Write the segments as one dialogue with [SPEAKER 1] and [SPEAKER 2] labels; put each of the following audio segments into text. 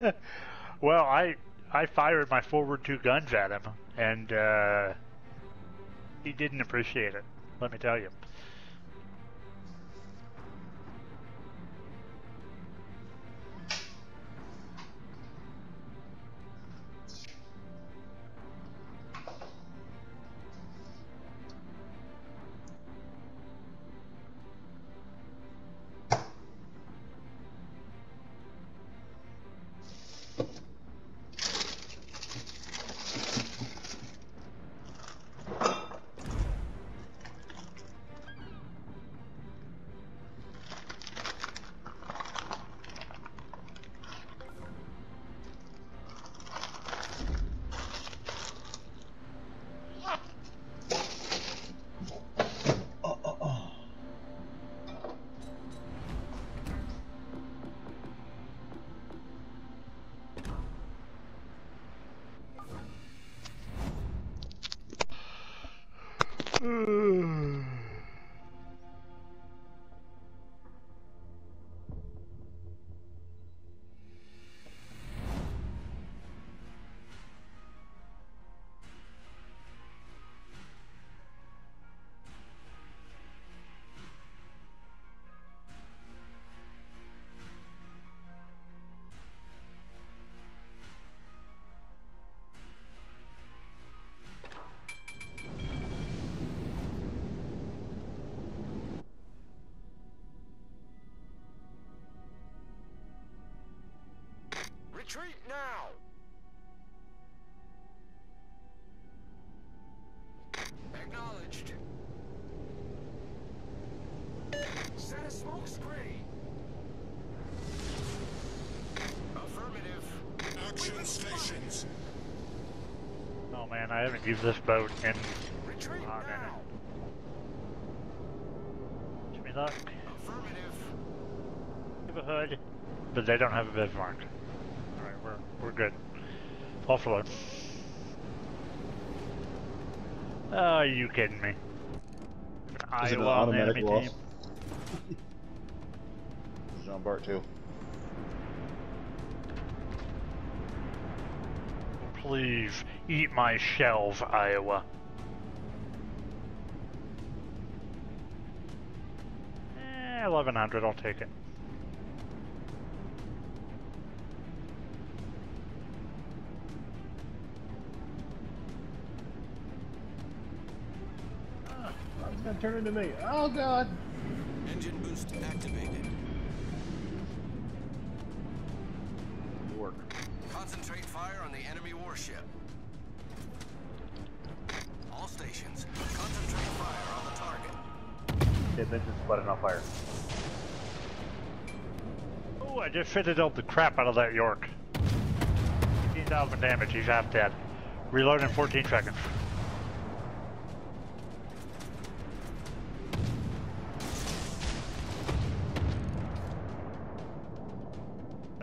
[SPEAKER 1] well, I I fired my forward two guns at him, and uh, he didn't appreciate it. Let me tell you. Mm.
[SPEAKER 2] Retreat now! Acknowledged. Set a smoke screen. Affirmative.
[SPEAKER 3] Action stations.
[SPEAKER 1] Oh man, I haven't used this boat in
[SPEAKER 2] Retreat
[SPEAKER 1] Oh, no,
[SPEAKER 2] now.
[SPEAKER 1] Wish me luck.
[SPEAKER 2] Affirmative.
[SPEAKER 1] Have a hood, but they don't have a Bismarck. We're we're good. Offload. Oh, are you kidding me?
[SPEAKER 4] Is it an
[SPEAKER 1] Iowa
[SPEAKER 4] automatic
[SPEAKER 1] enemy
[SPEAKER 4] loss?
[SPEAKER 1] team.
[SPEAKER 4] Jean Bart too.
[SPEAKER 1] Please eat my shells, Iowa. Eh, 1100, I'll take it.
[SPEAKER 4] It's gonna me. Oh god.
[SPEAKER 2] Engine boost activated.
[SPEAKER 4] Work.
[SPEAKER 2] Concentrate fire on the enemy warship. All stations, concentrate fire on the target.
[SPEAKER 4] Okay, then just let it on fire.
[SPEAKER 1] Oh, I just fitted up the crap out of that York. 15,000 damage, he's half dead. Reload in 14 seconds.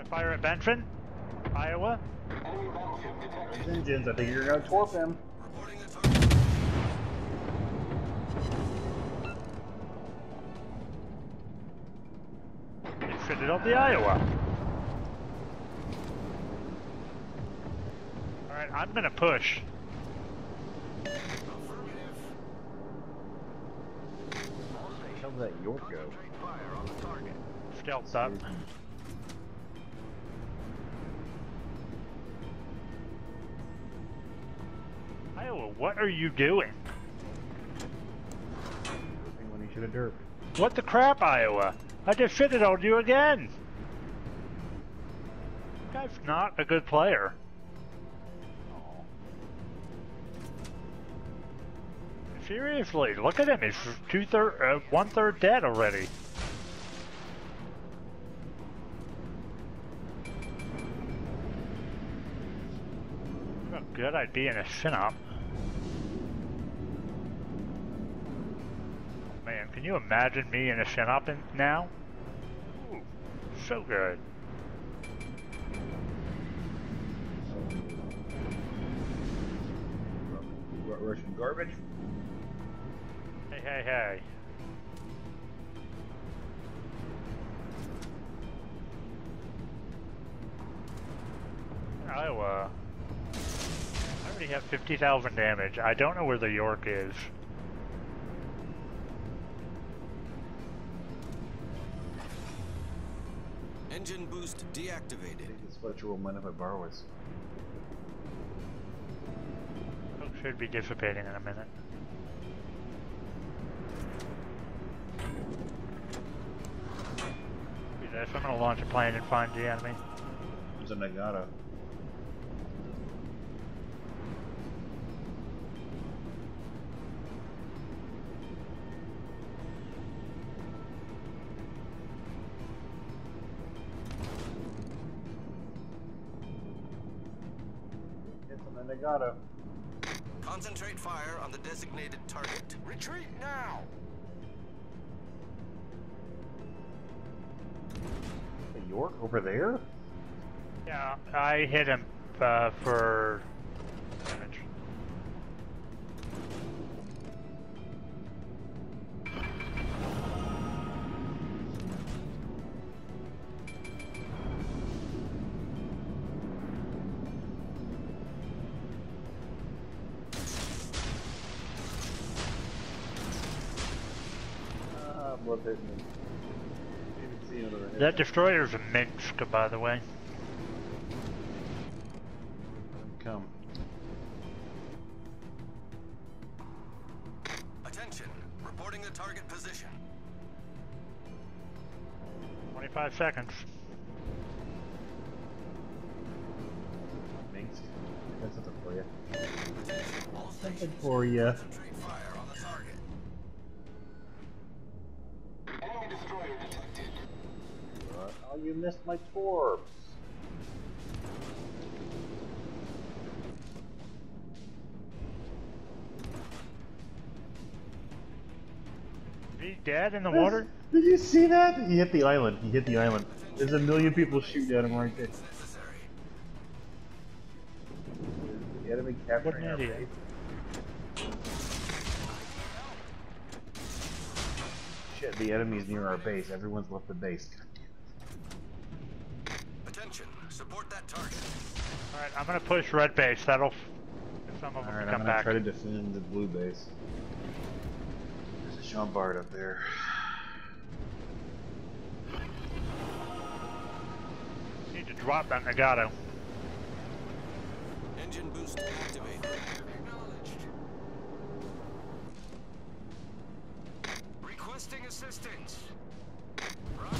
[SPEAKER 1] Fire at Benson, Iowa.
[SPEAKER 4] Those engines, I think you're gonna torp them.
[SPEAKER 2] Reporting the target.
[SPEAKER 1] He fitted up the Iowa. Alright, I'm gonna push.
[SPEAKER 2] Affirmative. All stations,
[SPEAKER 4] How did that York go?
[SPEAKER 2] concentrate fire on the.
[SPEAKER 1] Stealth up. Mm-hmm. What are you doing?
[SPEAKER 4] When he should have derped.
[SPEAKER 1] What the crap, Iowa? I just fitted on you again. Guy's not a good player. Seriously, look at him. He's two third, uh, one third dead already. A good idea in a chin-up. Can you imagine me in a chin-up now? Ooh, so good.
[SPEAKER 4] Russian garbage.
[SPEAKER 1] Hey, hey, hey. Iowa. I already have 50,000 damage. I don't know where the York is.
[SPEAKER 2] Engine boost
[SPEAKER 4] I
[SPEAKER 2] deactivated.
[SPEAKER 4] think this Fletcher will mind if I borrow it.
[SPEAKER 1] Should be dissipating in a minute. Do this. I'm gonna launch a plane and find the enemy.
[SPEAKER 4] There's a Nagato. It's a Nagato.
[SPEAKER 2] Concentrate fire on the designated target. Retreat now!
[SPEAKER 4] A York over there?
[SPEAKER 1] Yeah, I hit him uh, for
[SPEAKER 4] Blood hitting me. Didn't see another hit.
[SPEAKER 1] That destroyer's a Minsk, by the way.
[SPEAKER 4] Come.
[SPEAKER 2] Attention. Reporting the target position.
[SPEAKER 1] 25 seconds.
[SPEAKER 4] Minsk. That's something for you. Something for you. Oh, you missed my torps.
[SPEAKER 1] Is he dead in the water?
[SPEAKER 4] Did you see that? He hit the island. He hit the island. There's a million people shooting at him right there.
[SPEAKER 2] Necessary.
[SPEAKER 4] The enemy capturing
[SPEAKER 1] What an idiot.
[SPEAKER 4] base. Shit, the enemy's near our base. Everyone's left the base. God damn
[SPEAKER 2] Attention. Support that target.
[SPEAKER 1] Alright, I'm gonna push red base. That'll. If some of
[SPEAKER 4] it.
[SPEAKER 1] them
[SPEAKER 4] Alright, I'm gonna
[SPEAKER 1] back.
[SPEAKER 4] try to defend the blue base. There's a Jean Bart up there.
[SPEAKER 1] Need to drop that Nagato.
[SPEAKER 2] Engine boost activated. Acknowledged. Requesting assistance. Roger.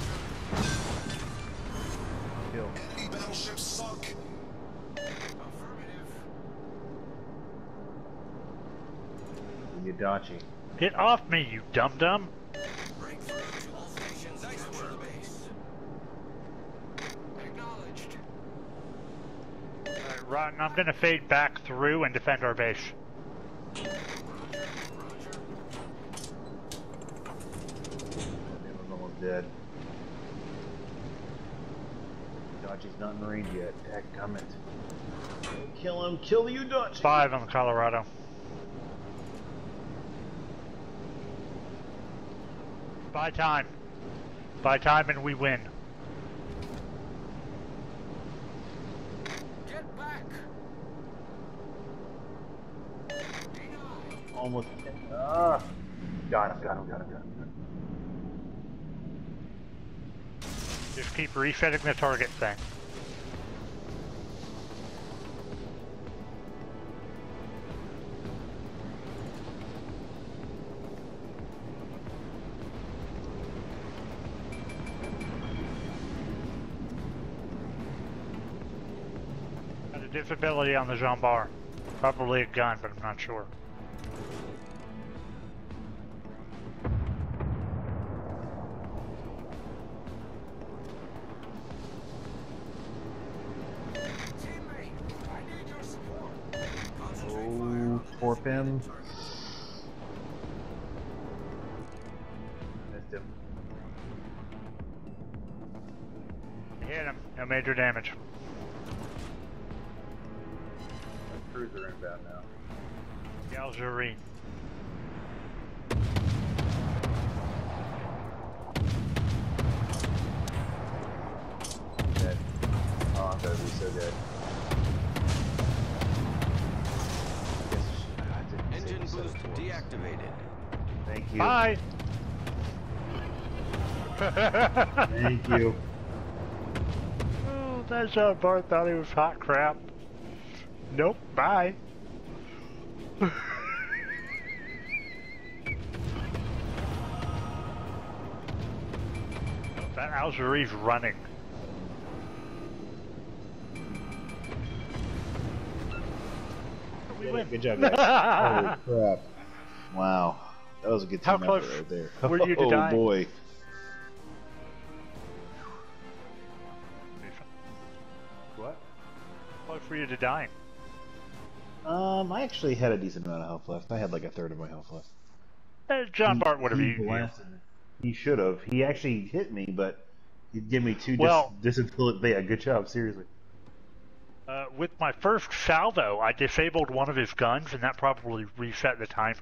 [SPEAKER 4] Kill.
[SPEAKER 3] Enemy battleship sunk.
[SPEAKER 2] Affirmative.
[SPEAKER 4] The Yadachi.
[SPEAKER 1] Get off me, you dum dum!
[SPEAKER 2] Breakthrough to all stations. Nice work. the base. Acknowledged.
[SPEAKER 1] Alright, Rotten, I'm gonna fade back through and defend our base.
[SPEAKER 2] Roger. Roger.
[SPEAKER 4] Everyone's almost dead. Yadachi's not in range yet. Dadgummit. Kill him! Kill the Yadachi!
[SPEAKER 1] Five on the Colorado. Buy time. Buy time and we win.
[SPEAKER 2] Get back.
[SPEAKER 4] Almost. Ah! Got him, got him, got him, got him.
[SPEAKER 1] Just keep resetting the target thing. Disability on the Jean Bart. Probably a gun, but I'm not sure.
[SPEAKER 2] Teammate, I need your support. Concentrate fire
[SPEAKER 4] Oh, torp him. Missed him.
[SPEAKER 1] Hit him. No major damage.
[SPEAKER 4] Cruiser inbound now.
[SPEAKER 1] Galgerine.
[SPEAKER 4] Dead. Oh, I'm gonna be so dead.
[SPEAKER 2] Engine boost deactivated.
[SPEAKER 4] Thank you.
[SPEAKER 1] Bye.
[SPEAKER 4] Thank you.
[SPEAKER 1] Oh, that's how Bart thought he was hot crap. Nope. Bye. that Algerie's running. We win.
[SPEAKER 4] Good job, guys. Holy crap. Wow. That was a good
[SPEAKER 1] How
[SPEAKER 4] team
[SPEAKER 1] close
[SPEAKER 4] effort right there.
[SPEAKER 1] were you to
[SPEAKER 4] oh
[SPEAKER 1] dying?
[SPEAKER 4] boy. What?
[SPEAKER 1] How Close for you to dying.
[SPEAKER 4] Um, I actually had a decent amount of health left. I had like a third of my health left.
[SPEAKER 1] Uh, John
[SPEAKER 4] He-
[SPEAKER 1] Bart would have
[SPEAKER 4] he
[SPEAKER 1] you.
[SPEAKER 4] blasted. He should have. He actually hit me, but he'd give me two
[SPEAKER 1] Well-
[SPEAKER 4] dis- disability. Yeah, good job. Seriously.
[SPEAKER 1] Uh, with my first salvo, I disabled one of his guns, and that probably reset the timer.